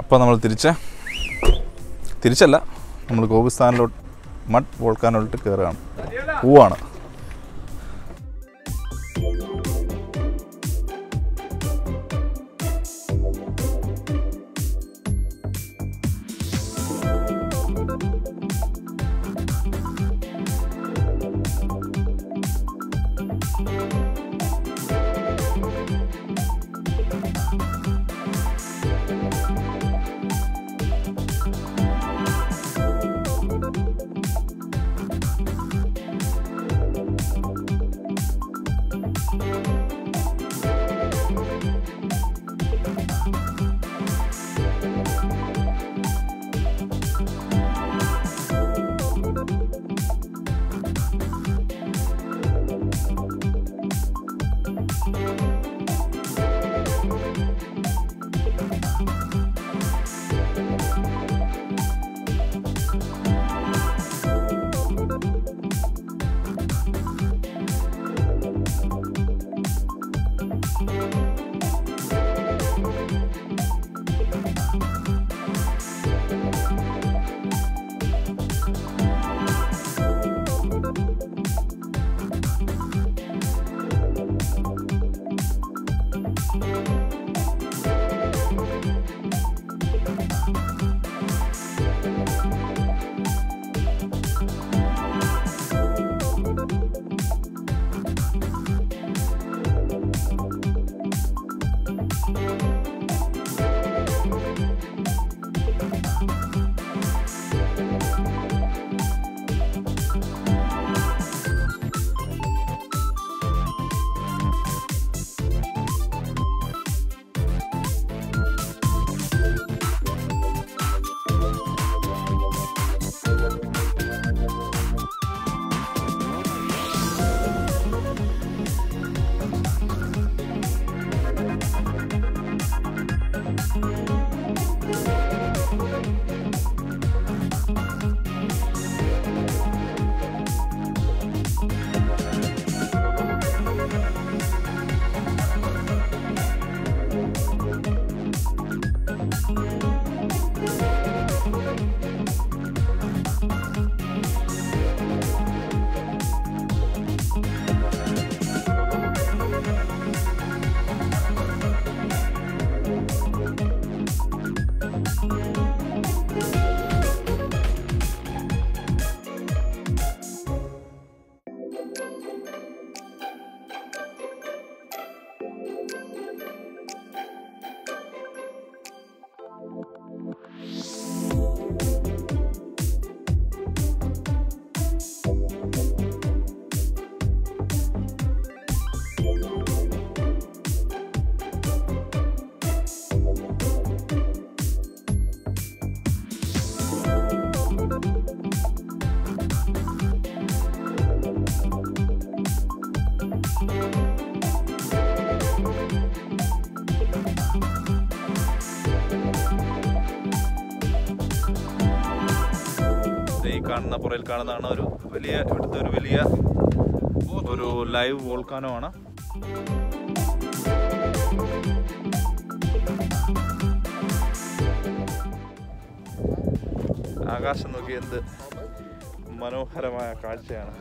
അപ്പോൾ നമ്മൾ തിരിച്ച് തിരിച്ചല്ല നമ്മൾ ഗോപിസ്ഥാനിലോട്ട് മഡ് വോൾക്കാനിലോട്ട് കയറുകയാണ് പൂവാണ്. കാണുന്ന പുറയിൽ കാണുന്നതാണ് ഒരു വലിയ ഇവിടുത്തെ ഒരു വലിയ ഒരു ലൈവ് വോൾക്കാനോ ആണ്. ആകാശം നോക്കി എന്ത് മനോഹരമായ കാഴ്ചയാണ്.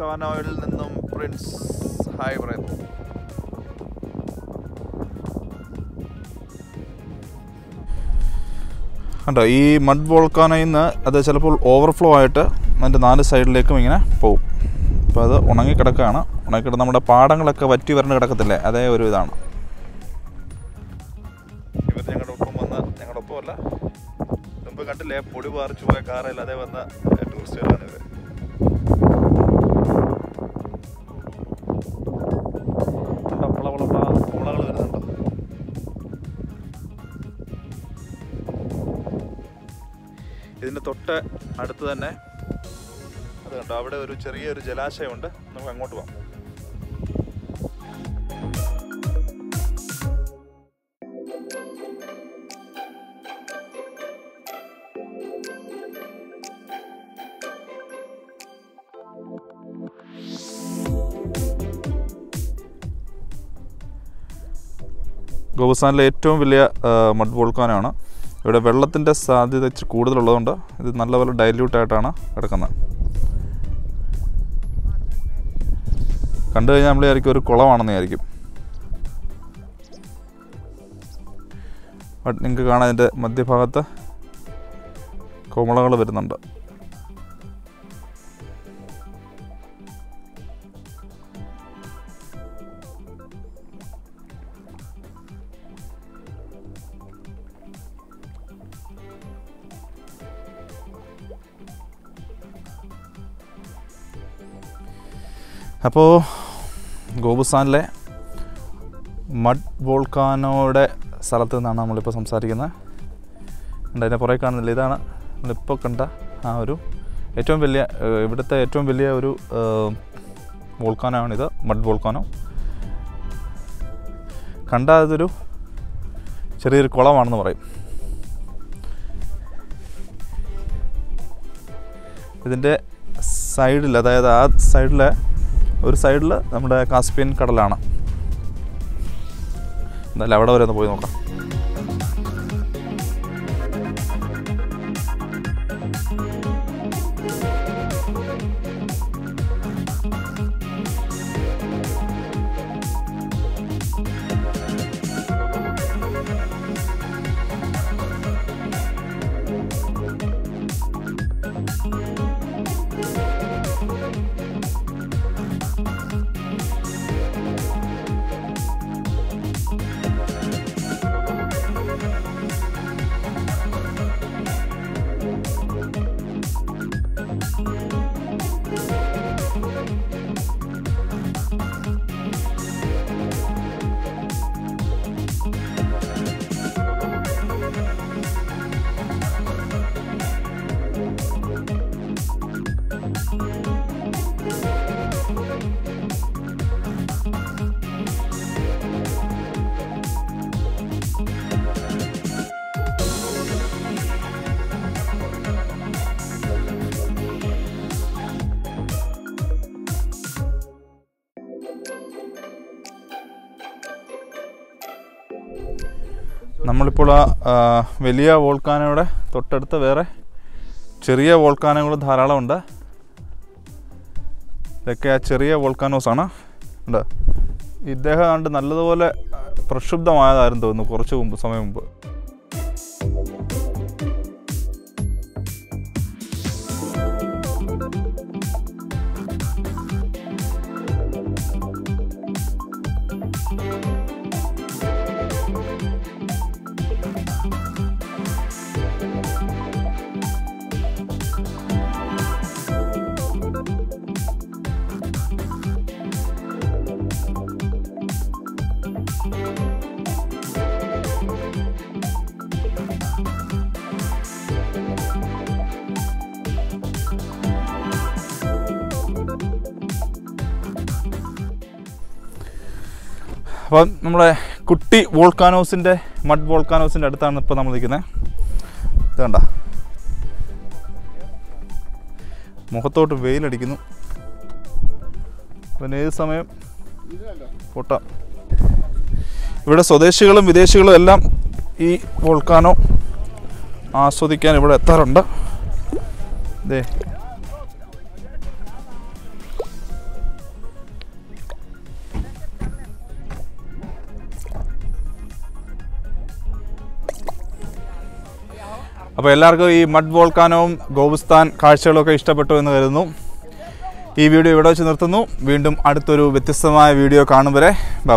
വോൾക്കാനോയിൽ നിന്നും പ്രിൻസ് ഹായ് പറയുന്നു കണ്ടോ ഈ മഡ് വോൾക്കാനയിൽ നിന്ന് അത് ചിലപ്പോൾ ഓവർഫ്ലോ ആയിട്ട് അതിന്റെ നാല് സൈഡിലേക്കും ഇങ്ങനെ പോകും അപ്പോൾ അത് ഉണങ്ങി കിടക്കുകയാണ്. ഉണങ്ങി കിടന്ന് നമ്മുടെ പാടങ്ങളൊക്കെ വറ്റി വരണ്ട് കിടക്കത്തില്ലേ? അതേ ഒരു ഇതാണ്. ഇവർ ഞങ്ങളുടെ ഒപ്പം വന്ന് ഞങ്ങളുടെ ഒപ്പമല്ല. മുമ്പ് കണ്ടില്ലേ? പൊടി പാറിച്ചു പോയ കാറിൽ അതേ വന്ന ടൂറിസ്റ്റുകളാണ് ഇവർ ഇതിന്റെ തൊട്ട് അടുത്ത് തന്നെ. അത് കണ്ടോ അവിടെ ഒരു ചെറിയൊരു ജലാശയമുണ്ട്. നമുക്ക് അങ്ങോട്ട് പോകാം ഗോപസ്ഥാനിലെ ഏറ്റവും വലിയ മഡ് വോൾക്കാനാണ് ഇവിടെ വെള്ളത്തിന്റെ സാധ്യത കൂടുതലുള്ളതുകൊണ്ട് ഇത് നല്ലപോലെ ഡൈല്യൂട്ടായിട്ടാണ് കിടക്കുന്നത്. കണ്ടു കഴിഞ്ഞാൽ നമ്മൾ ഒരു കുളമാണെന്ന് ആയിരിക്കും നിങ്ങൾക്ക് കാണാം ഇതിന്റെ മധ്യഭാഗത്ത് കോമളകൾ വരുന്നുണ്ട്. അപ്പോൾ ഗോപുസ്ഥാനിലെ മഡ് വോൾക്കാനോയുടെ സ്ഥലത്ത് നിന്നാണ് നമ്മളിപ്പോൾ സംസാരിക്കുന്നത്. ഉണ്ട് അതിന്റെ പുറകെ കാണുന്നില്ല. ഇതാണ് നമ്മളിപ്പോൾ കണ്ട ആ ഒരു ഏറ്റവും വലിയ ഇവിടുത്തെ ഏറ്റവും വലിയ ഒരു ബോൾക്കാനാണിത് മഡ് വോൾക്കാനോ. കണ്ട അതൊരു ചെറിയൊരു കുളമാണെന്ന് പറയും. ഇതിന്റെ സൈഡിൽ അതായത് ആ സൈഡിൽ ഒരു സൈഡിൽ നമ്മുടെ കാസ്പിയൻ കടലാണ്. എന്തായാലും അവിടെ വരെ ഒന്ന് പോയി നോക്കാം. നമ്മളിപ്പോൾ ആ വലിയ വോൾക്കാനോയുടെ തൊട്ടടുത്ത് വേറെ ചെറിയ വോൾക്കാനോകൾ ധാരാളമുണ്ട് ഇതൊക്കെ ആ ചെറിയ വോൾക്കാനോസാണ് ഉണ്ട്. ഇദ്ദേഹം കണ്ട് നല്ലതുപോലെ പ്രക്ഷുബ്ധമായതായിരുന്നു തോന്നുന്നു കുറച്ച് മുമ്പ് സമയം മുമ്പ്. അപ്പം നമ്മളെ കുട്ടി വോൾക്കാനോസിന്റെ മഡ് വോൾക്കാനോസിന്റെ അടുത്താണ് ഇപ്പോൾ നമ്മൾ നിൽക്കുന്നത്. ഇത് കണ്ട. മുഖത്തോട്ട് വെയിലടിക്കുന്നു. പിന്നെ ഏത് സമയം പൊട്ടാം. ഇവിടെ സ്വദേശികളും വിദേശികളും എല്ലാം ഈ വോൾക്കാനോ ആസ്വദിക്കാൻ ഇവിടെ എത്താറുണ്ട്. ദേ അപ്പോൾ എല്ലാവർക്കും ഈ മഡ് വോൾക്കാനവും ഗോപുസ്ഥാൻ കാഴ്ചകളൊക്കെ ഇഷ്ടപ്പെട്ടു എന്ന് കരുതുന്നു. ഈ വീഡിയോ ഇവിടെ വെച്ച് നിർത്തുന്നു. വീണ്ടും അടുത്തൊരു വ്യത്യസ്തമായ വീഡിയോ കാണും വരെ. ബൈ